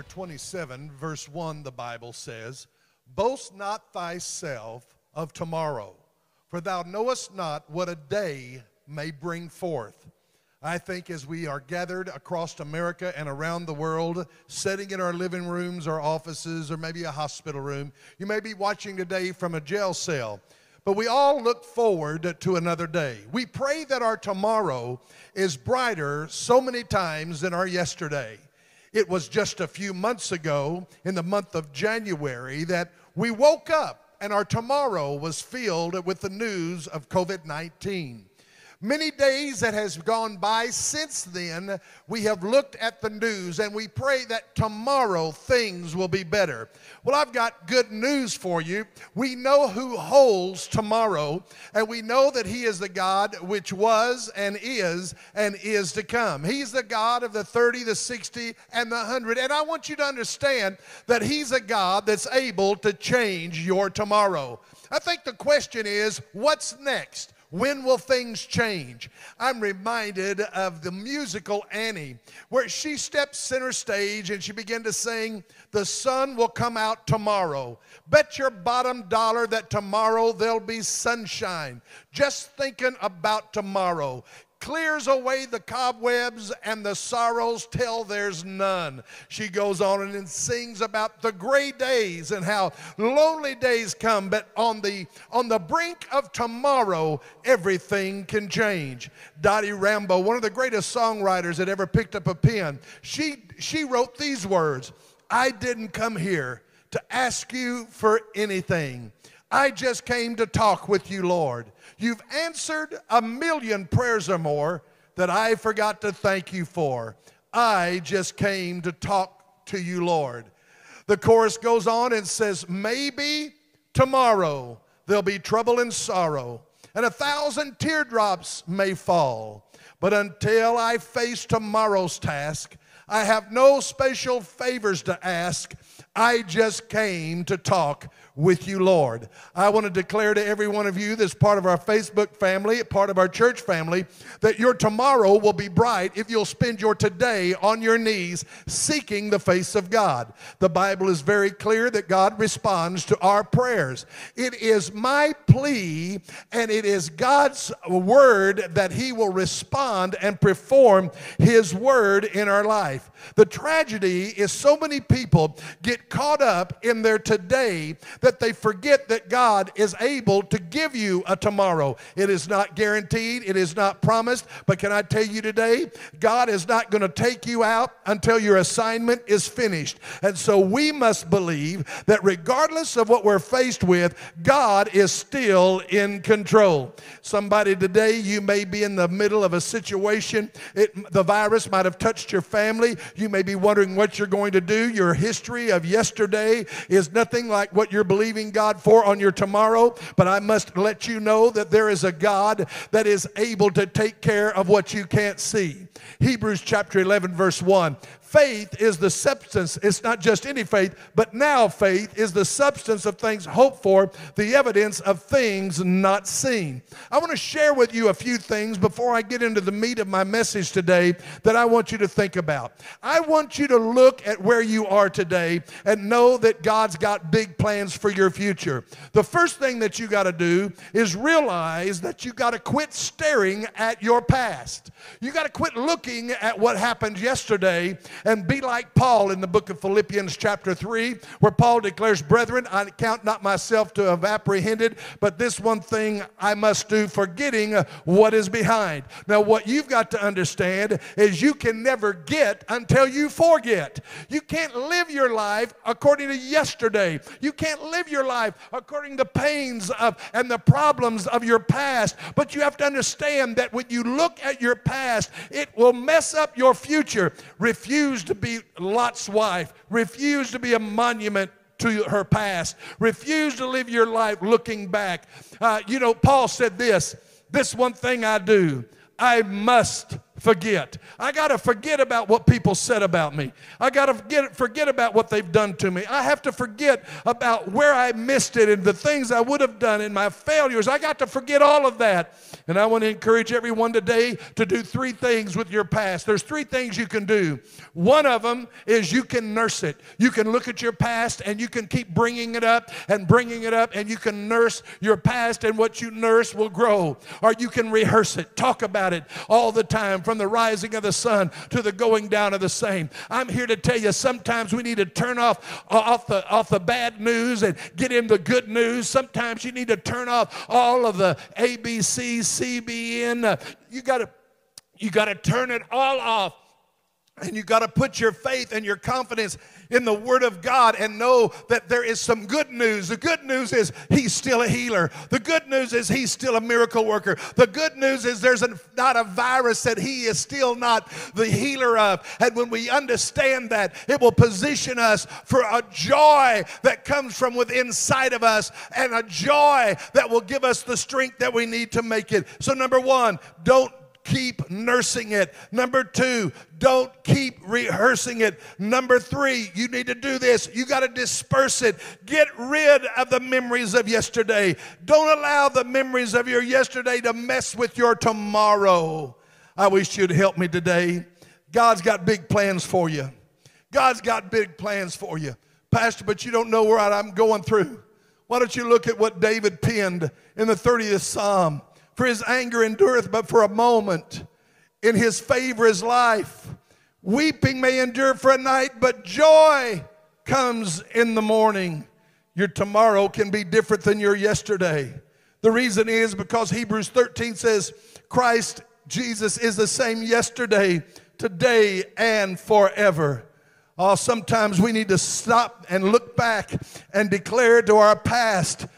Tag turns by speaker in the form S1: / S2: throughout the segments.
S1: Chapter 27, verse 1, the Bible says, Boast not thyself of tomorrow, for thou knowest not what a day may bring forth. I think as we are gathered across America and around the world, sitting in our living rooms or offices or maybe a hospital room, you may be watching today from a jail cell. But we all look forward to another day. We pray that our tomorrow is brighter so many times than our yesterday. It was just a few months ago, in the month of January, that we woke up and our tomorrow was filled with the news of COVID 19. Many days that has gone by since then, we have looked at the news and we pray that tomorrow things will be better. Well, I've got good news for you. We know who holds tomorrow, and we know that He is the God which was and is and is to come. He's the God of the 30, the 60, and the 100. And I want you to understand that He's a God that's able to change your tomorrow. I think the question is, what's next? When will things change? I'm reminded of the musical Annie, where she stepped center stage and she began to sing, The sun will come out tomorrow. Bet your bottom dollar that tomorrow there'll be sunshine. Just thinking about tomorrow clears away the cobwebs and the sorrows till there's none. She goes on and sings about the gray days and how lonely days come, but on the on the brink of tomorrow, everything can change. Dottie Rambo, one of the greatest songwriters that ever picked up a pen, she she wrote these words: I didn't come here to ask you for anything. I just came to talk with you, Lord. You've answered a million prayers or more that I forgot to thank you for. I just came to talk to you, Lord. The chorus goes on and says, Maybe tomorrow there'll be trouble and sorrow, and a thousand teardrops may fall. But until I face tomorrow's task, I have no special favors to ask. I just came to talk with you, Lord. I want to declare to every one of you that's part of our Facebook family, part of our church family, that your tomorrow will be bright if you'll spend your today on your knees seeking the face of God. The Bible is very clear that God responds to our prayers. It is my plea and it is God's word that He will respond and perform His word in our life. The tragedy is so many people get caught up in their today that they forget that God is able to give you a tomorrow. It is not guaranteed, it is not promised, but can I tell you today, God is not going to take you out until your assignment is finished. And so we must believe that regardless of what we're faced with, God is still in control. Somebody today, you may be in the middle of a situation, it, the virus might have touched your family. You may be wondering what you're going to do. Your history of yesterday is nothing like what you're believing God for on your tomorrow, but I must let you know that there is a God that is able to take care of what you can't see. Hebrews chapter 11, verse 1 faith is the substance. It's not just any faith, but now faith is the substance of things hoped for, the evidence of things not seen. I want to share with you a few things before I get into the meat of my message today that I want you to think about. I want you to look at where you are today and know that God's got big plans for your future. The first thing that you got to do is realize that you got to quit staring at your past. You got to quit looking at what happened yesterday and be like Paul in the book of Philippians, chapter 3, where Paul declares, Brethren, I count not myself to have apprehended, but this one thing I must do, forgetting what is behind. Now, what you've got to understand is you can never get until you forget. You can't live your life according to yesterday. You can't live your life according to pains of and the problems of your past. But you have to understand that when you look at your past, it will mess up your future. Refuse to be Lot's wife, Refuse to be a monument to her past, Refuse to live your life looking back. Uh, you know, Paul said this this one thing I do, I must forget. I got to forget about what people said about me. I got to forget, forget about what they've done to me. I have to forget about where I missed it and the things I would have done and my failures. I got to forget all of that. And I want to encourage everyone today to do three things with your past. There's three things you can do. One of them is you can nurse it. You can look at your past and you can keep bringing it up and bringing it up and you can nurse your past and what you nurse will grow. Or you can rehearse it, talk about it all the time from the rising of the sun to the going down of the same. I'm here to tell you sometimes we need to turn off uh, off the off the bad news and get in the good news. Sometimes you need to turn off all of the ABC, CBN. Uh, you got to you got to turn it all off and you got to put your faith and your confidence in the Word of God and know that there is some good news. The good news is He's still a healer. The good news is He's still a miracle worker. The good news is there's a, not a virus that He is still not the healer of. And when we understand that, it will position us for a joy that comes from within inside of us and a joy that will give us the strength that we need to make it. So, number one, don't keep nursing it. Number two, don't keep rehearsing it. Number three, you need to do this. You got to disperse it. Get rid of the memories of yesterday. Don't allow the memories of your yesterday to mess with your tomorrow. I wish you'd help me today. God's got big plans for you. God's got big plans for you. Pastor, but you don't know where I'm going through. Why don't you look at what David penned in the 30th Psalm? For his anger endureth but for a moment. In his favor is life. Weeping may endure for a night, but joy comes in the morning. Your tomorrow can be different than your yesterday. The reason is because Hebrews 13 says, Christ Jesus is the same yesterday, today, and forever. Oh, sometimes we need to stop and look back and declare to our past,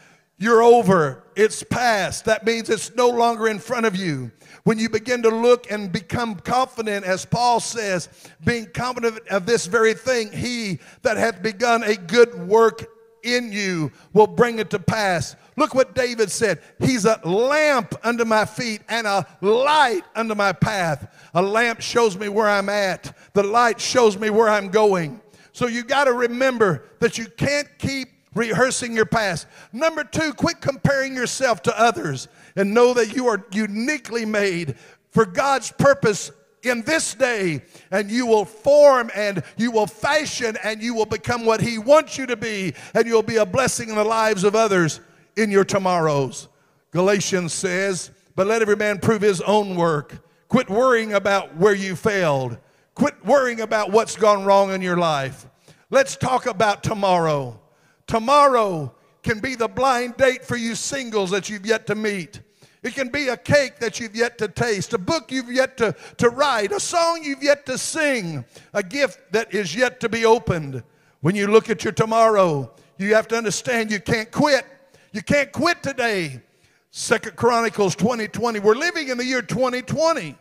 S1: You're over. It's past. That means it's no longer in front of you. When you begin to look and become confident, as Paul says, being confident of this very thing, he that hath begun a good work in you will bring it to pass. Look what David said. He's a lamp under my feet and a light under my path. A lamp shows me where I'm at, the light shows me where I'm going. So you got to remember that you can't keep rehearsing your past. Number two, quit comparing yourself to others and know that you are uniquely made for God's purpose in this day, and you will form and you will fashion and you will become what He wants you to be, and you'll be a blessing in the lives of others in your tomorrows. Galatians says, But let every man prove his own work. Quit worrying about where you failed. Quit worrying about what's gone wrong in your life. Let's talk about tomorrow. Tomorrow can be the blind date for you singles that you've yet to meet. It can be a cake that you've yet to taste, a book you've yet to, to write, a song you've yet to sing, a gift that is yet to be opened. When you look at your tomorrow, you have to understand you can't quit. You can't quit today. Second Chronicles 2020. We're living in the year 2020.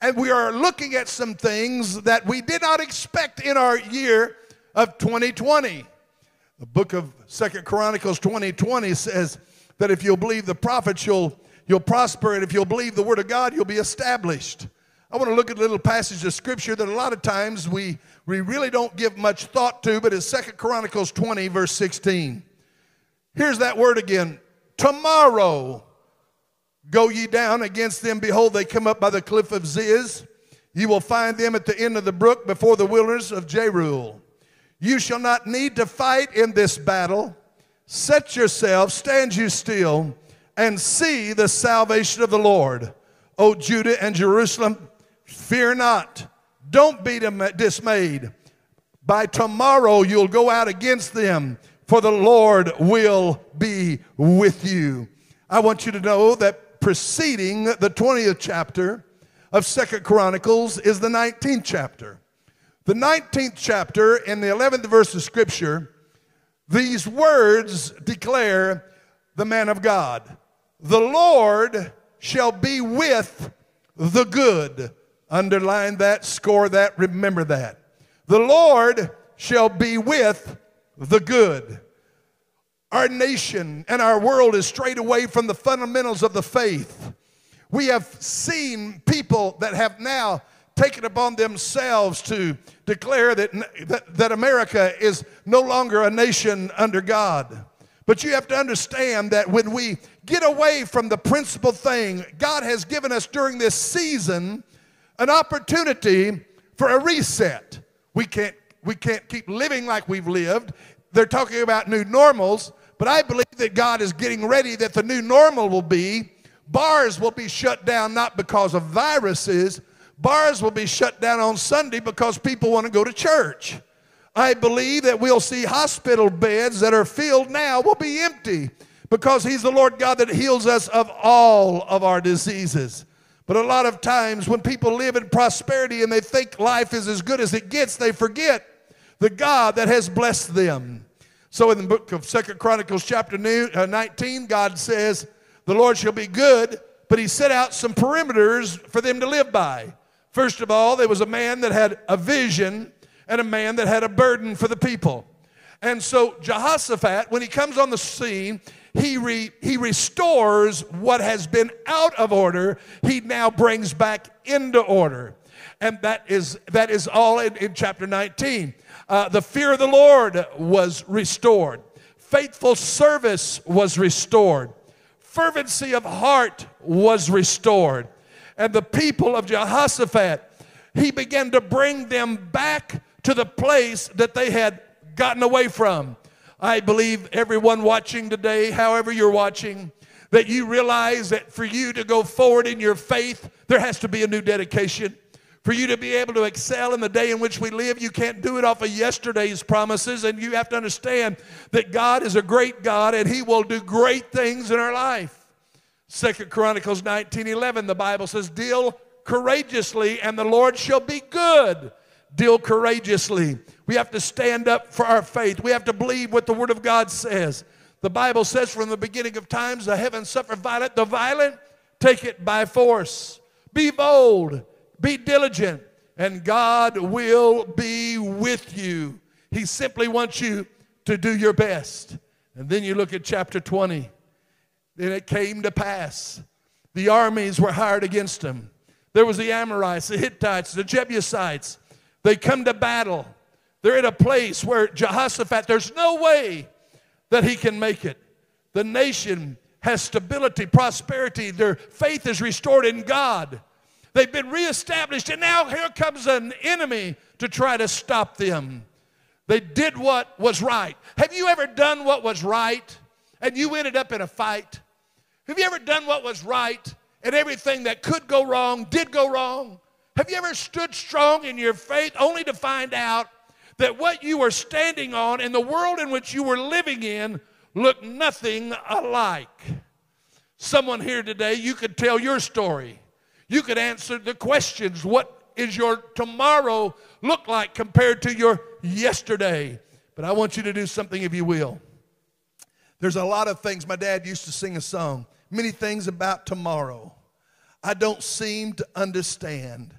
S1: And we are looking at some things that we did not expect in our year of 2020. The book of Second Chronicles 20 20 says that if you'll believe the prophets, you'll, you'll prosper, and if you'll believe the word of God, you'll be established. I want to look at a little passage of scripture that a lot of times we, we really don't give much thought to, but it's Second Chronicles 20, verse 16. Here's that word again. Tomorrow go ye down against them. Behold, they come up by the cliff of Ziz. You will find them at the end of the brook before the wilderness of Jeruel. You shall not need to fight in this battle. Set yourself, stand you still, and see the salvation of the Lord. O Judah and Jerusalem, fear not. Don't be dismayed. By tomorrow you'll go out against them, for the Lord will be with you. I want you to know that preceding the 20th chapter of Second Chronicles is the 19th chapter. The 19th chapter in the 11th verse of Scripture, these words declare the man of God The Lord shall be with the good. Underline that, score that, remember that. The Lord shall be with the good. Our nation and our world is strayed away from the fundamentals of the faith. We have seen people that have now taken upon themselves to declare that, that, that America is no longer a nation under God. But you have to understand that when we get away from the principal thing, God has given us during this season an opportunity for a reset. We can't, we can't keep living like we've lived. They're talking about new normals, but I believe that God is getting ready that the new normal will be bars will be shut down not because of viruses, bars will be shut down on Sunday because people want to go to church. I believe that we'll see hospital beds that are filled now will be empty because He's the Lord God that heals us of all of our diseases. But a lot of times when people live in prosperity and they think life is as good as it gets, they forget the God that has blessed them. So in the book of Second Chronicles chapter uh, 19, God says, the Lord shall be good, but he set out some perimeters for them to live by. First of all, there was a man that had a vision and a man that had a burden for the people. And so Jehoshaphat, when he comes on the scene, he, re, he restores what has been out of order, he now brings back into order. And that is, that is all in, in chapter 19. Uh, the fear of the Lord was restored, faithful service was restored, fervency of heart was restored. And the people of Jehoshaphat, he began to bring them back to the place that they had gotten away from. I believe everyone watching today, however you're watching, that you realize that for you to go forward in your faith, there has to be a new dedication. For you to be able to excel in the day in which we live, you can't do it off of yesterday's promises, and you have to understand that God is a great God and He will do great things in our life. Second Chronicles 19 11, the Bible says, Deal courageously, and the Lord shall be good deal courageously. We have to stand up for our faith. We have to believe what the Word of God says. The Bible says from the beginning of times, the heavens suffer violent, the violent take it by force. Be bold, be diligent, and God will be with you. He simply wants you to do your best. And then you look at chapter 20. Then it came to pass. The armies were hired against him. There was the Amorites, the Hittites, the Jebusites, they come to battle. They're in a place where Jehoshaphat, there's no way that he can make it. The nation has stability, prosperity, their faith is restored in God. They've been reestablished, and now here comes an enemy to try to stop them. They did what was right. Have you ever done what was right and you ended up in a fight? Have you ever done what was right and everything that could go wrong did go wrong? Have you ever stood strong in your faith only to find out that what you were standing on and the world in which you were living in looked nothing alike? Someone here today, you could tell your story. You could answer the questions what is your tomorrow look like compared to your yesterday? But I want you to do something if you will. There's a lot of things. My dad used to sing a song, many things about tomorrow I don't seem to understand.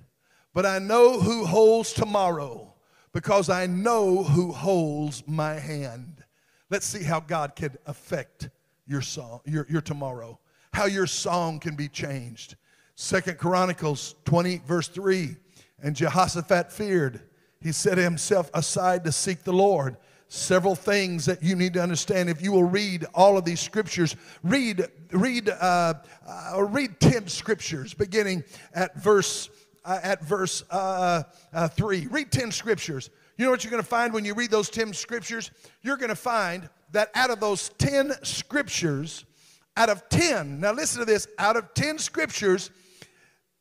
S1: But I know who holds tomorrow because I know who holds my hand. Let's see how God can affect your song, your, your tomorrow, how your song can be changed. Second Chronicles 20, verse 3. And Jehoshaphat feared. He set himself aside to seek the Lord. Several things that you need to understand. If you will read all of these scriptures, read, read, uh, uh, read 10 scriptures, beginning at verse uh, at verse uh, uh, 3. Read 10 scriptures. You know what you're going to find when you read those 10 scriptures? You're going to find that out of those 10 scriptures, out of 10, now listen to this, out of 10 scriptures,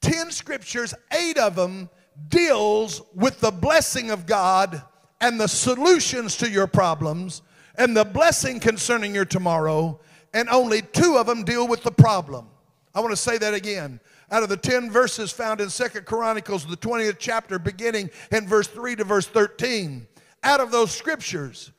S1: 10 scriptures, eight of them deals with the blessing of God and the solutions to your problems and the blessing concerning your tomorrow, and only two of them deal with the problem. I want to say that again out of the 10 verses found in Second Chronicles, the 20th chapter, beginning in verse 3 to verse 13. Out of those scriptures,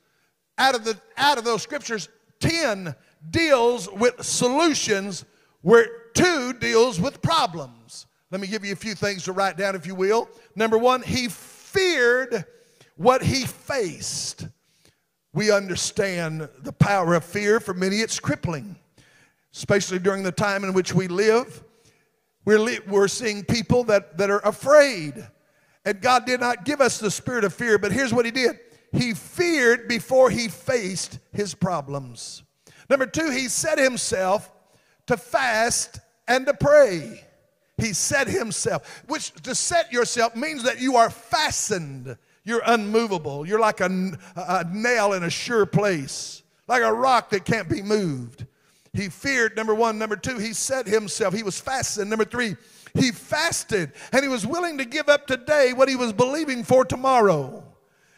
S1: out of, the, out of those scriptures, 10 deals with solutions where two deals with problems. Let me give you a few things to write down, if you will. Number one, he feared what he faced. We understand the power of fear. For many, it's crippling, especially during the time in which we live. We're, li- we're seeing people that, that are afraid. And God did not give us the spirit of fear, but here's what He did He feared before He faced His problems. Number two, He set Himself to fast and to pray. He set Himself, which to set yourself means that you are fastened. You're unmovable. You're like a, a nail in a sure place, like a rock that can't be moved. He feared, number one. Number two, he set himself. He was fasting. Number three, he fasted and he was willing to give up today what he was believing for tomorrow.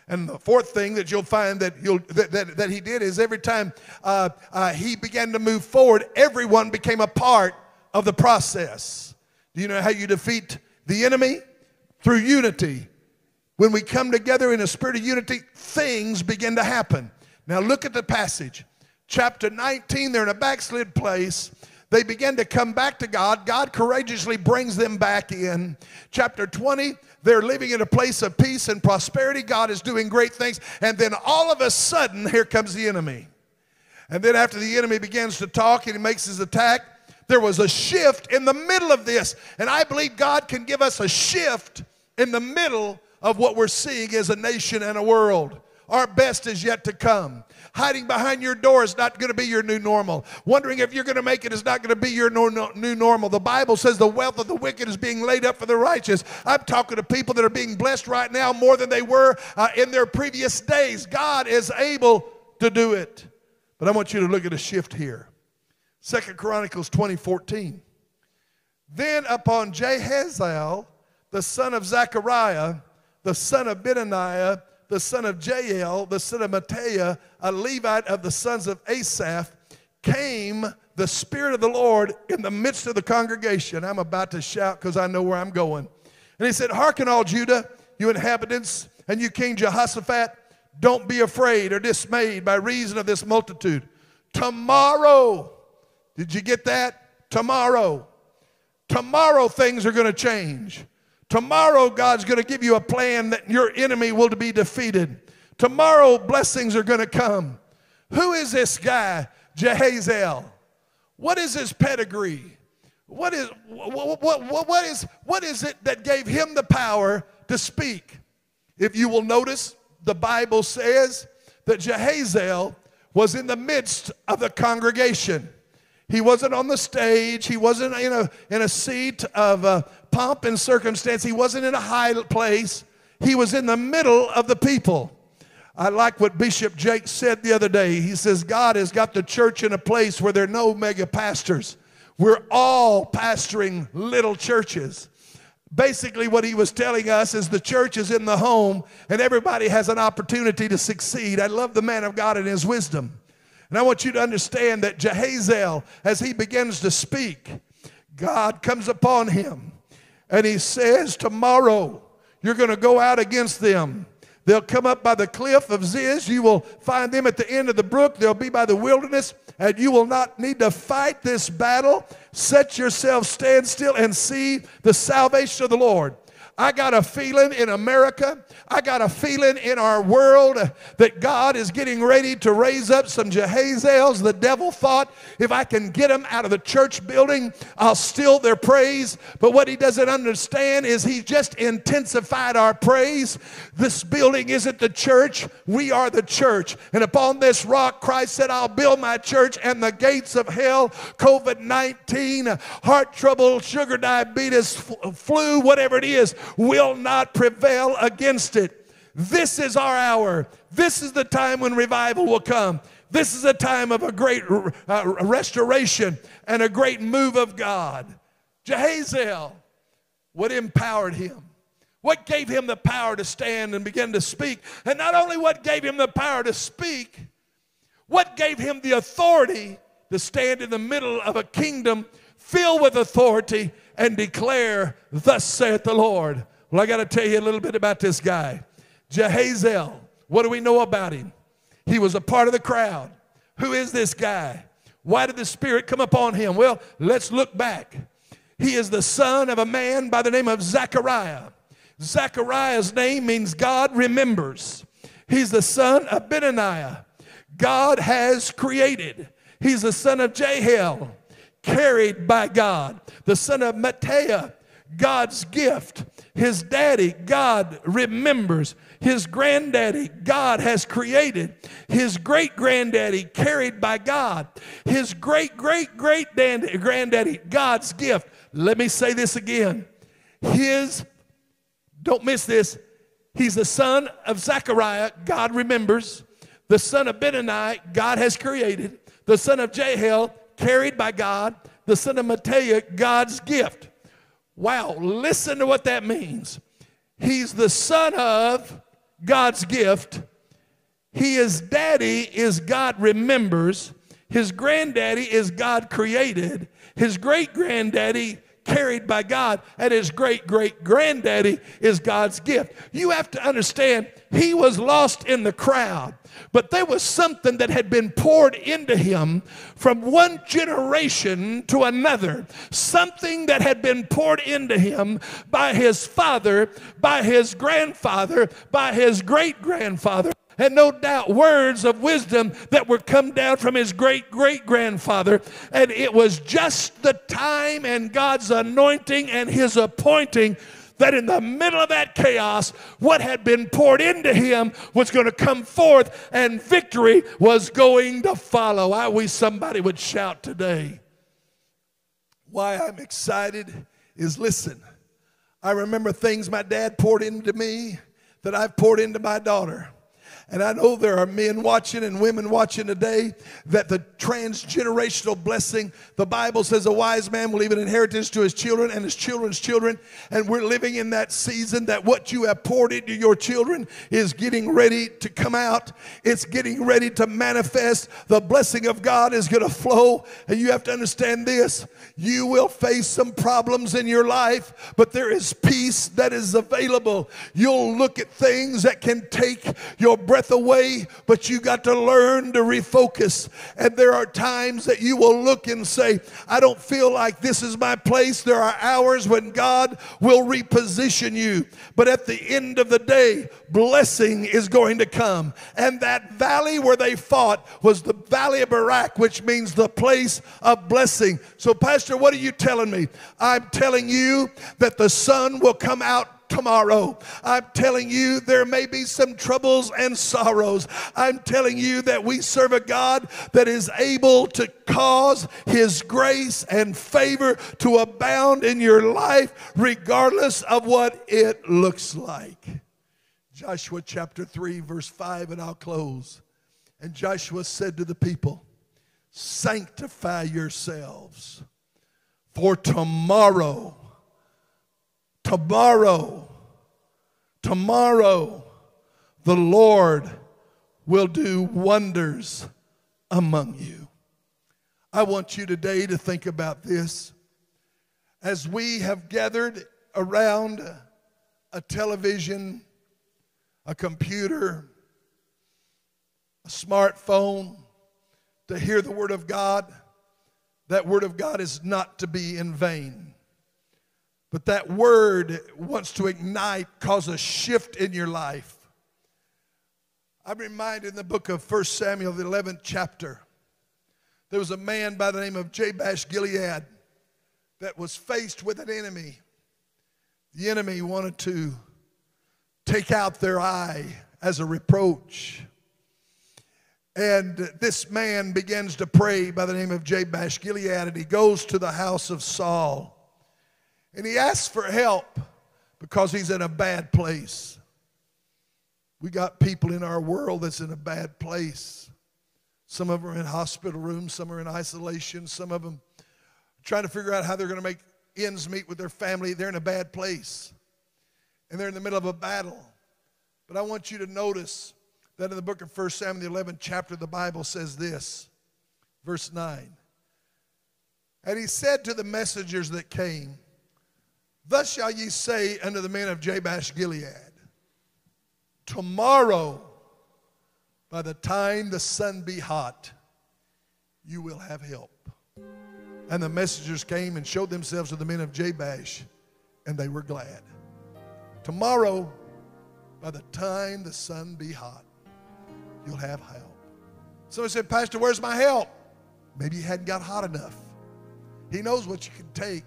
S1: And the fourth thing that you'll find that, you'll, that, that, that he did is every time uh, uh, he began to move forward, everyone became a part of the process. Do you know how you defeat the enemy? Through unity. When we come together in a spirit of unity, things begin to happen. Now look at the passage chapter 19, they're in a backslid place. They begin to come back to God. God courageously brings them back in. Chapter 20, they're living in a place of peace and prosperity. God is doing great things. And then all of a sudden, here comes the enemy. And then after the enemy begins to talk and he makes his attack, there was a shift in the middle of this. And I believe God can give us a shift in the middle of what we're seeing as a nation and a world. Our best is yet to come. Hiding behind your door is not going to be your new normal. Wondering if you're going to make it is not going to be your new normal. The Bible says the wealth of the wicked is being laid up for the righteous. I'm talking to people that are being blessed right now more than they were uh, in their previous days. God is able to do it. But I want you to look at a shift here. Second Chronicles 20:14. Then upon Jehaziel, the son of Zechariah, the son of Benaniah, the son of Jael, the son of Mattaiah, a Levite of the sons of Asaph, came the Spirit of the Lord in the midst of the congregation. I'm about to shout because I know where I'm going. And he said, Hearken, all Judah, you inhabitants, and you King Jehoshaphat, don't be afraid or dismayed by reason of this multitude. Tomorrow, did you get that? Tomorrow. Tomorrow things are going to change. Tomorrow, God's going to give you a plan that your enemy will be defeated. Tomorrow, blessings are going to come. Who is this guy, Jehaziel? What is his pedigree? What is, what, what, what, is, what is it that gave him the power to speak? If you will notice, the Bible says that Jehaziel was in the midst of the congregation. He wasn't on the stage. He wasn't in a, in a seat of uh, pomp and circumstance. He wasn't in a high place. He was in the middle of the people. I like what Bishop Jakes said the other day. He says, God has got the church in a place where there are no mega pastors. We're all pastoring little churches. Basically, what he was telling us is the church is in the home and everybody has an opportunity to succeed. I love the man of God and his wisdom. And I want you to understand that Jehaziel, as he begins to speak, God comes upon him and he says, Tomorrow you're going to go out against them. They'll come up by the cliff of Ziz. You will find them at the end of the brook. They'll be by the wilderness, and you will not need to fight this battle. Set yourself, stand still, and see the salvation of the Lord. I got a feeling in America, I got a feeling in our world that God is getting ready to raise up some Jehaziels. The devil thought if I can get them out of the church building, I'll steal their praise. But what he doesn't understand is he just intensified our praise. This building isn't the church, we are the church. And upon this rock, Christ said, I'll build my church, and the gates of hell, COVID 19, heart trouble, sugar diabetes, flu, whatever it is, will not prevail against it. This is our hour. This is the time when revival will come. This is a time of a great uh, restoration and a great move of God. Jehaziel, what empowered him? What gave him the power to stand and begin to speak? And not only what gave him the power to speak, what gave him the authority to stand in the middle of a kingdom filled with authority and declare, Thus saith the Lord. Well, I got to tell you a little bit about this guy. Jehaziel, what do we know about him? He was a part of the crowd. Who is this guy? Why did the Spirit come upon him? Well, let's look back. He is the son of a man by the name of Zechariah. Zechariah's name means God remembers. He's the son of Benaniah. God has created. He's the son of Jael. Carried by God. The son of Mattea, God's gift. His daddy, God remembers. His granddaddy, God has created. His great granddaddy, carried by God. His great great great granddaddy, God's gift. Let me say this again. His, don't miss this, he's the son of Zechariah, God remembers. The son of Benani, God has created. The son of Jehiel, carried by God. The son of Mattea, God's gift. Wow, listen to what that means. He's the son of God's gift. He is daddy is God remembers. His granddaddy is God created. His great granddaddy carried by God, and his great great granddaddy is God's gift. You have to understand, he was lost in the crowd, but there was something that had been poured into him from one generation to another. Something that had been poured into him by his father, by his grandfather, by his great grandfather and no doubt words of wisdom that were come down from his great great grandfather. And it was just the time and God's anointing and his appointing that in the middle of that chaos, what had been poured into him was going to come forth and victory was going to follow. I wish somebody would shout today. Why I'm excited is listen, I remember things my dad poured into me that I've poured into my daughter. And I know there are men watching and women watching today that the transgenerational blessing, the Bible says a wise man will leave an inheritance to his children and his children's children. And we're living in that season that what you have poured into your children is getting ready to come out. It's getting ready to manifest. The blessing of God is going to flow. And you have to understand this you will face some problems in your life, but there is peace that is available. You'll look at things that can take your breath breath away, but you got to learn to refocus. And there are times that you will look and say, I don't feel like this is my place. There are hours when God will reposition you. But at the end of the day, blessing is going to come. And that valley where they fought was the valley of Barak, which means the place of blessing. So, Pastor, what are you telling me? I'm telling you that the sun will come out tomorrow. I'm telling you, there may be some troubles and sorrows. I'm telling you that we serve a God that is able to cause His grace and favor to abound in your life, regardless of what it looks like. Joshua chapter 3, verse 5, and I'll close. And Joshua said to the people, Sanctify yourselves, for tomorrow Tomorrow, tomorrow, the Lord will do wonders among you. I want you today to think about this. As we have gathered around a television, a computer, a smartphone to hear the Word of God, that Word of God is not to be in vain. But that word wants to ignite, cause a shift in your life. I'm reminded in the book of 1 Samuel, the 11th chapter, there was a man by the name of Jabesh Gilead that was faced with an enemy. The enemy wanted to take out their eye as a reproach. And this man begins to pray by the name of Jabesh Gilead, and he goes to the house of Saul. And he asks for help because he's in a bad place. We got people in our world that's in a bad place. Some of them are in hospital rooms, some are in isolation, some of them trying to figure out how they're going to make ends meet with their family. They're in a bad place. And they're in the middle of a battle. But I want you to notice that in the book of 1 Samuel, the 11th chapter, the Bible says this, verse 9. And he said to the messengers that came, Thus shall ye say unto the men of Jabesh Gilead, Tomorrow, by the time the sun be hot, you will have help. And the messengers came and showed themselves to the men of Jabesh, and they were glad. Tomorrow, by the time the sun be hot, you'll have help. Somebody said, Pastor, where's my help? Maybe you hadn't got hot enough. He knows what you can take.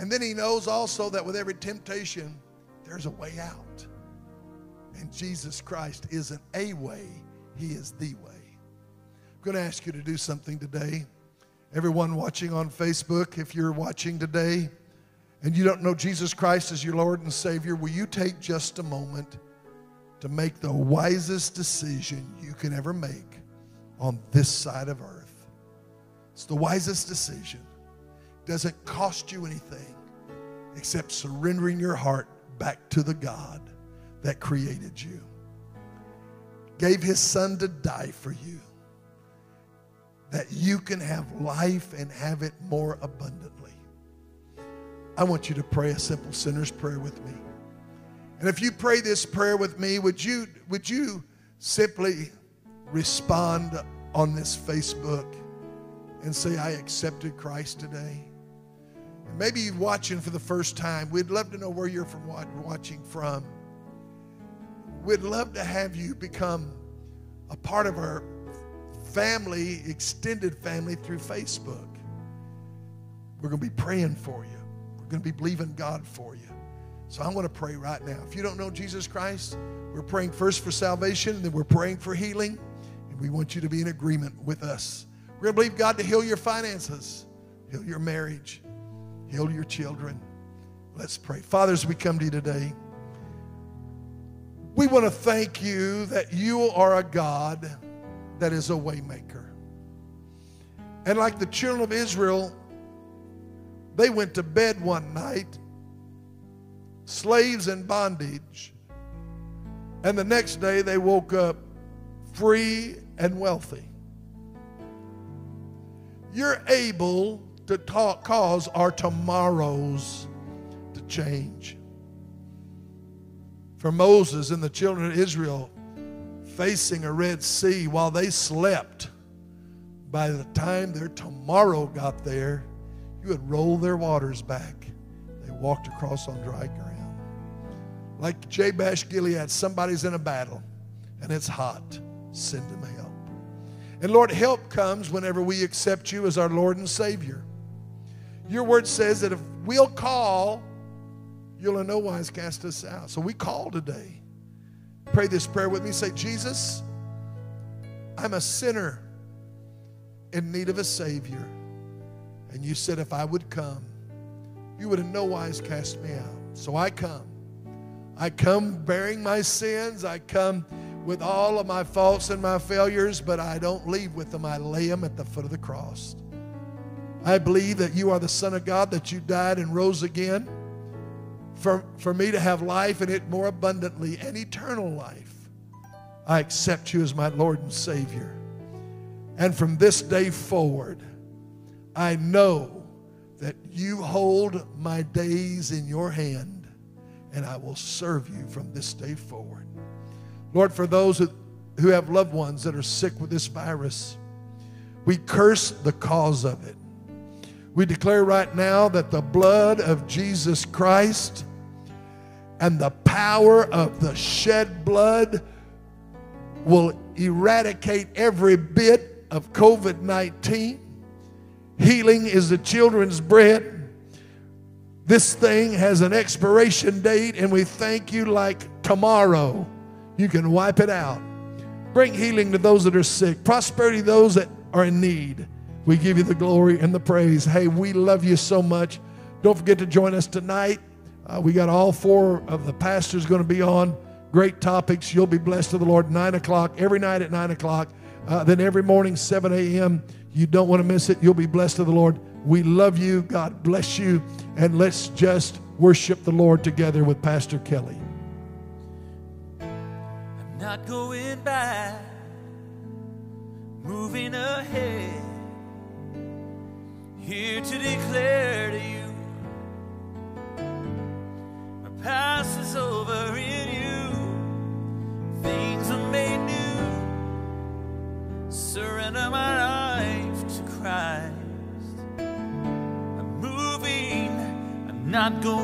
S1: And then He knows also that with every temptation, there's a way out. And Jesus Christ isn't a way, He is the way. I'm going to ask you to do something today. Everyone watching on Facebook, if you're watching today and you don't know Jesus Christ as your Lord and Savior, will you take just a moment to make the wisest decision you can ever make on this side of earth? It's the wisest decision. Doesn't cost you anything except surrendering your heart back to the God that created you, gave his son to die for you, that you can have life and have it more abundantly. I want you to pray a simple sinner's prayer with me. And if you pray this prayer with me, would you, would you simply respond on this Facebook and say, I accepted Christ today? And maybe you're watching for the first time. We'd love to know where you're from watching from. We'd love to have you become a part of our family, extended family through Facebook. We're going to be praying for you. We're going to be believing God for you. So I want to pray right now. If you don't know Jesus Christ, we're praying first for salvation, then we're praying for healing, and we want you to be in agreement with us. We're going to believe God to heal your finances, heal your marriage, heal your children. Let's pray. Fathers, we come to you today. We want to thank you that you are a God that is a waymaker. And like the children of Israel, they went to bed one night, slaves in bondage, and the next day they woke up free and wealthy. You're able to talk, cause our tomorrows to change. For Moses and the children of Israel, facing a Red Sea while they slept. By the time their tomorrow got there, you would roll their waters back. They walked across on dry ground. Like Jabesh Gilead, somebody's in a battle and it's hot. Send them help. And Lord, help comes whenever we accept you as our Lord and Savior. Your word says that if we'll call, you'll in no wise cast us out. So we call today. Pray this prayer with me. Say, Jesus, I'm a sinner in need of a Savior. And you said if I would come, you would in no wise cast me out. So I come. I come bearing my sins. I come with all of my faults and my failures, but I don't leave with them. I lay them at the foot of the cross. I believe that you are the Son of God, that you died and rose again for, for me to have life and it more abundantly and eternal life. I accept you as my Lord and Savior. And from this day forward, I know that you hold my days in your hand and I will serve you from this day forward. Lord, for those who have loved ones that are sick with this virus, we curse the cause of it. We declare right now that the blood of Jesus Christ and the power of the shed blood will eradicate every bit of COVID 19. Healing is the children's bread. This thing has an expiration date, and we thank you like tomorrow. You can wipe it out. Bring healing to those that are sick, prosperity to those that are in need. We give you the glory and the praise. Hey, we love you so much. Don't forget to join us tonight uh, we got all four of the pastors going to be on. Great topics. You'll be blessed to the Lord. Nine o'clock every night at nine o'clock. Uh, then every morning, 7 a.m. You don't want to miss it. You'll be blessed to the Lord. We love you. God bless you. And let's just worship the Lord together with Pastor Kelly.
S2: I'm not going back, moving ahead. Here to declare to you my past is over in you. Things are made new. Surrender my life to Christ. I'm moving, I'm not going